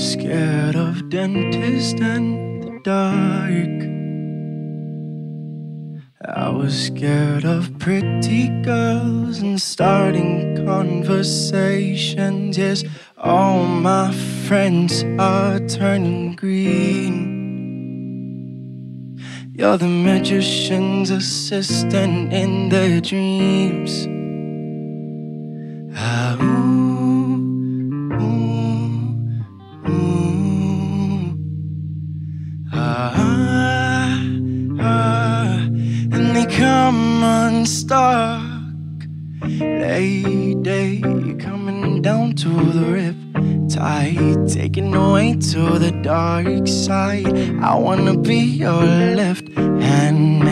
scared of dentists and the dark. I was scared of pretty girls and starting conversations. Yes, all my friends are turning green. You're the magician's assistant in their dreams. Uh-huh, uh-huh. and they come unstuck. Lady, coming down to the rip tide, taking away to the dark side. I wanna be your left hand.